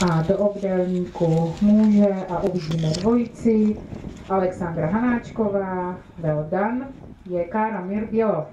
A do obdelníku muže a uvidíme dvojici. Alexandra Hanáčková, well done, je Káramír Bělov.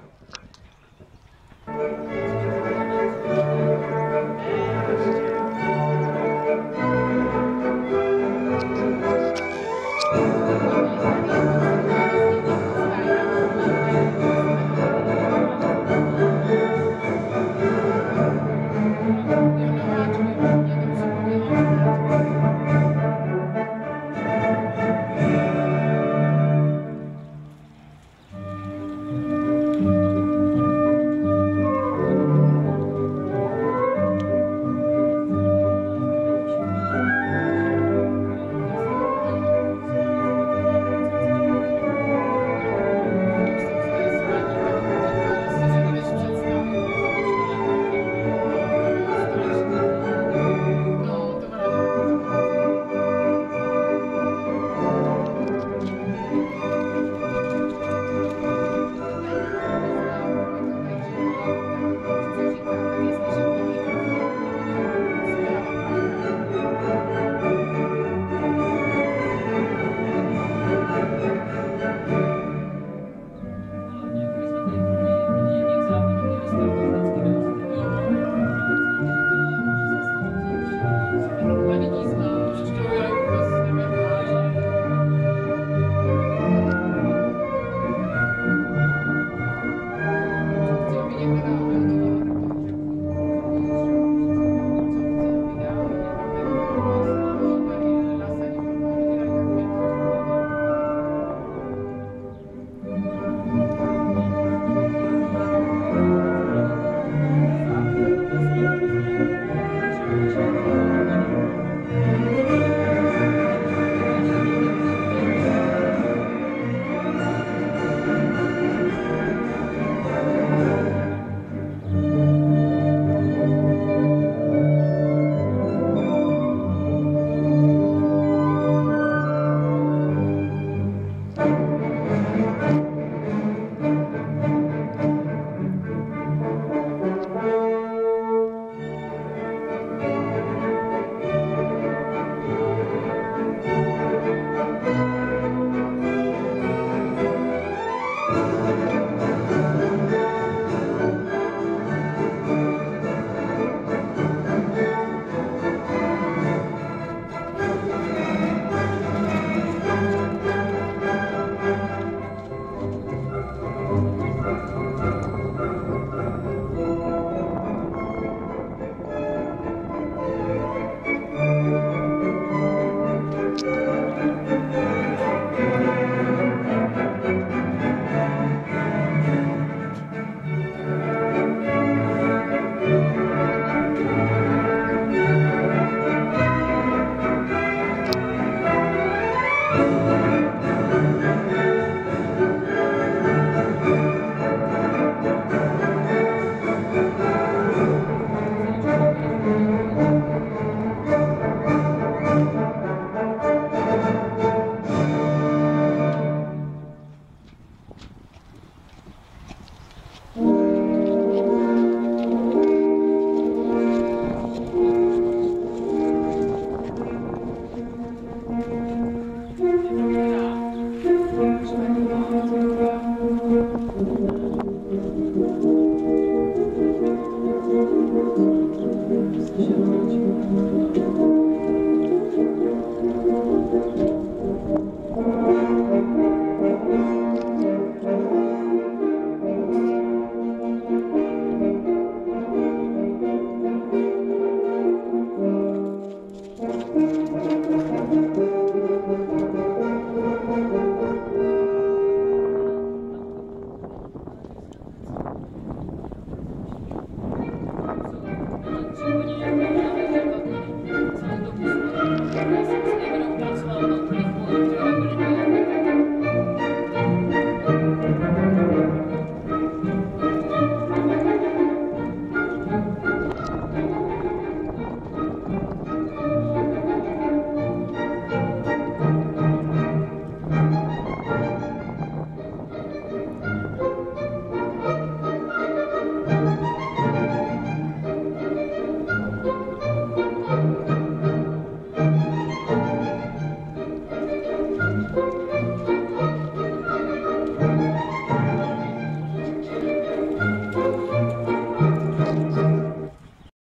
You.